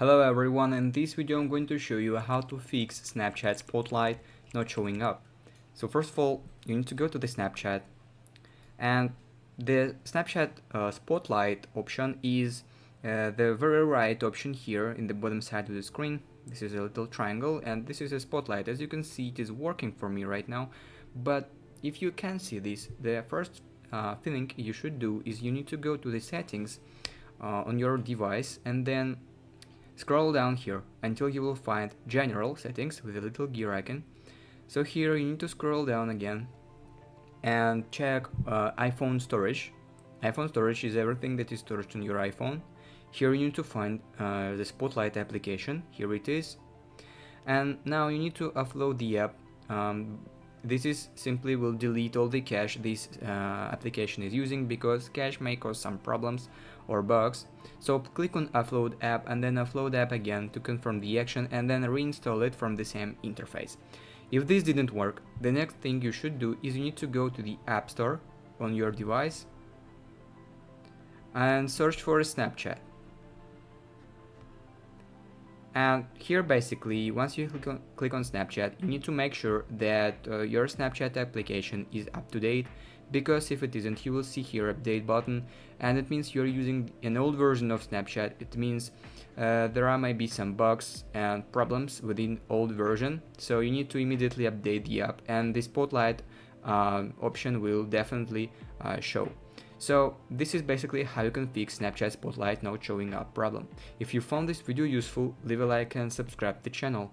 Hello everyone, in this video I'm going to show you how to fix Snapchat Spotlight not showing up. So first of all, you need to go to the Snapchat and the Snapchat uh, Spotlight option is uh, the very right option here in the bottom side of the screen. This is a little triangle and this is a spotlight. As you can see it is working for me right now, but if you can see this, the first uh, thing you should do is you need to go to the settings uh, on your device and then Scroll down here until you will find general settings with a little gear icon. So here you need to scroll down again and check uh, iPhone storage. iPhone storage is everything that is stored on your iPhone. Here you need to find uh, the Spotlight application, here it is. And now you need to upload the app. Um, this is simply will delete all the cache this uh, application is using because cache may cause some problems or bugs. So click on upload app and then upload app again to confirm the action and then reinstall it from the same interface. If this didn't work, the next thing you should do is you need to go to the App Store on your device and search for Snapchat. And here basically, once you click on, click on Snapchat, you need to make sure that uh, your Snapchat application is up to date because if it isn't, you will see here update button and it means you're using an old version of Snapchat. It means uh, there are maybe some bugs and problems within old version. So you need to immediately update the app and the Spotlight uh, option will definitely uh, show. So this is basically how you can fix Snapchat Spotlight not showing up problem. If you found this video useful, leave a like and subscribe to the channel.